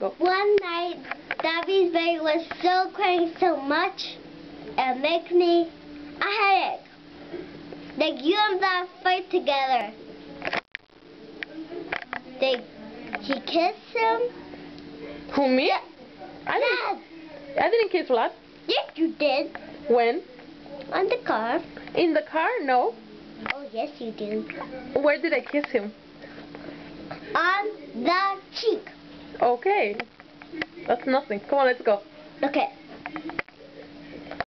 Go. One night, Davy's baby was so crying so much, it make me a headache. Like you and that fight together. They, he kissed him. Who, me? I Yes, didn't, I didn't kiss Vlad. yes, you did. When? On the car. In the car? No. Oh, yes, you did. Where did I kiss him? On the cheek. Okay. That's nothing. Come on, let's go. Okay.